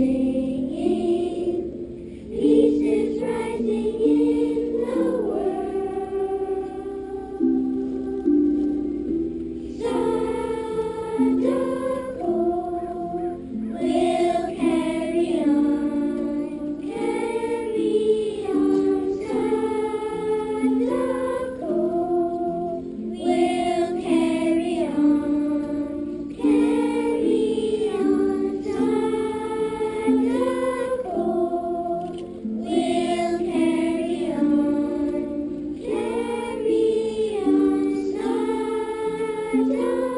You. Yeah.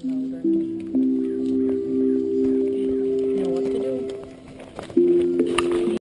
and louder.